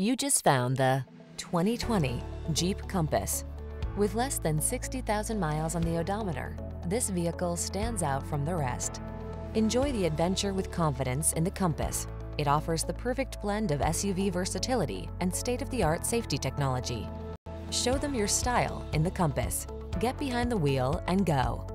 You just found the 2020 Jeep Compass. With less than 60,000 miles on the odometer, this vehicle stands out from the rest. Enjoy the adventure with confidence in the Compass. It offers the perfect blend of SUV versatility and state-of-the-art safety technology. Show them your style in the Compass. Get behind the wheel and go.